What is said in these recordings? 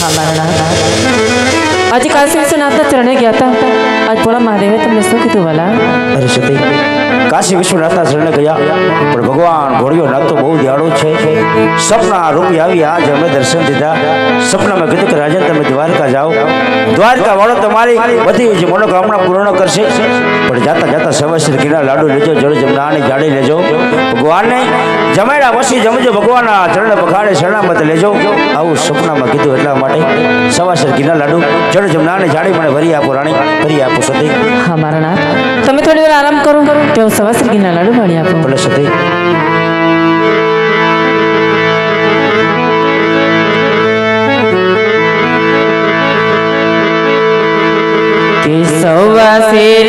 નાથ આજે કાશી વિશ્વનાથના ચરણે ગયા હતા. આજ ભોળા મહાદેવે તમને શું કીધું વાલા? કાશી વિશ્વનાથના શરણે ગયા. પણ ભગવાન ઘોડિયો નાથ તો બહુ જાડો છે. સપના રૂપી આવી આજ અમે દર્શન દીધા. સપનામાં કીધું કે રાજા, તમે દ્વારકા જાઓ. દ્વારકા વાળો તમારી બધી જ મનોકામના પૂર્ણ કરશે. પણ જાતા જાતા સવાસર ગીરા લાડુ લેજો, જળ જમનાની જાડી લેજો. ભગવાનને જમાડ્યા પછી જમજો ભગવાનના ચરણ પખાડે શરણામત લેજો. આવું સપનામાં કીધું એટલા માટે. સવાસર ગીરા લાડુ, જળ જમનાની જાડી મને ભરી આપો, રાણી. ભરી આપો, સતી. હા, મારા નાથ. તમે થોડી વાર આરામ કરો. તો સવા શ્રીના લાડુ વાળી આપો. બોલો સતી. કે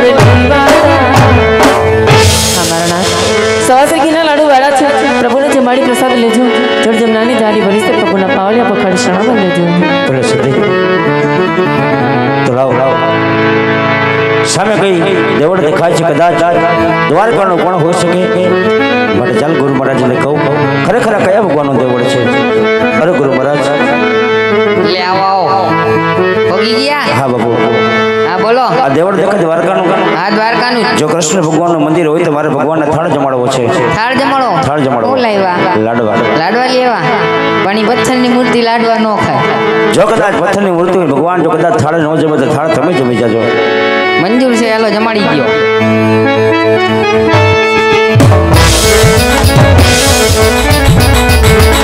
મુરલી લાડુ વાળા છે. પ્રભુને જમાડી પ્રસાદ લેજો જળ જમનાની જારી ભરી છે. પ્રભુના પાવલિયા પખાડી શરણામાં લેજો તો લાવો લાવો. સામે કઈ દેવળ દેખાય છે કદાચ. દ્વારકાનો કોણ હોઈ શકે? માટે ચાલ આ દેવળ દ્વારકાનું હા દ્વારકાનું. જો કૃષ્ણ ભગવાનનું મંદિર હોય તો મારે ભગવાનને થાળ જમાડવો છે. થાળ જમાડો? થાળ જમાડવો. હું લાવ્યા લાડવા. લાડવા લેવા? પણ ઈ પથ્થરની મૂર્તિ લાડવા ન ખાય. જો કદાચ પથ્થરની મૂર્તિ હોય ભગવાન જો કદાચ થાળ ન જમે તો થાળ તમે જમી જાજો. મંજૂર છે હાલો જમાડી ગયો Thank વેલા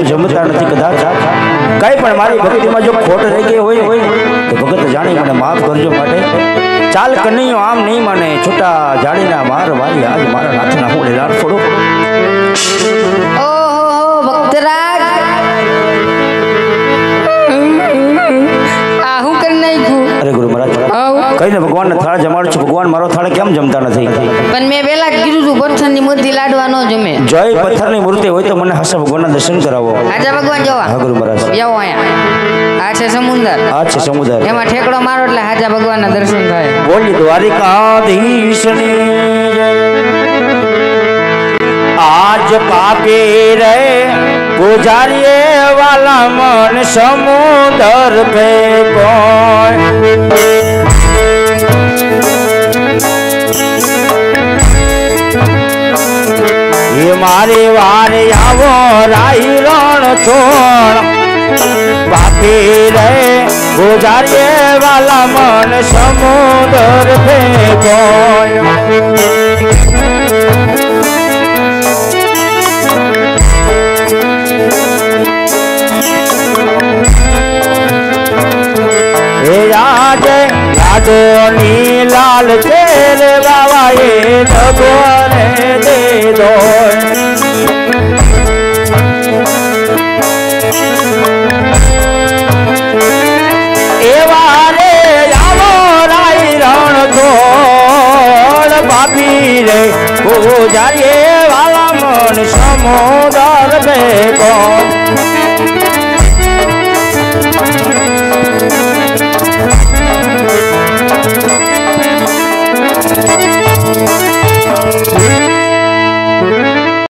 મારો જમતા નથી કદાચ. કઈ પણ મારી ભક્તિમાં જો ખોટ રહી ગઈ હોય તો ભગત જાણી મને માફ કરજો માટે. ચાલ કનૈયો, આમ નહીં માને. છૂટા જાણીના માર વારી આજ મારા નાથના હું લીલાડ ફોડું. આવું કઈને ભગવાનને થાળ જમાડું છું. ભગવાન મારો થાળ કેમ જમતા નથી? પણ મેં પેલા કીધું હતું પથ્થરની મૂર્તિ લાડવા ન જમે. જય પથ્થરની મૂર્તિ હોય તો મને હશે ભગવાનના દર્શન કરાવો. આજે ભગવાન હા જોવા ગુરુ મહારાજ. જાઓ અહીંયા. આ છે સમુદર. આ છે સમુદ્ર. એમાં ઠેકડો મારો એટલે હાજા ભગવાનના દર્શન થાય. બોલી દ્વારિકાધીશની આજ પાપે રે પૂજારીએ વાલા મન સમુદર પે કોઈ એ મારે વાર આવો રાઈ રણ છોડ. બાપી રે ગુજારીએ વાલા મન સમુદર ભેગો. રાજે રાજોની ચાલશે રે બાબા એ ભગવાને દે દો એવા રે આવો રાઈ રણ ધોળ ભાભી રે, પૂજારીએ વાલા મન સમોદર બેગો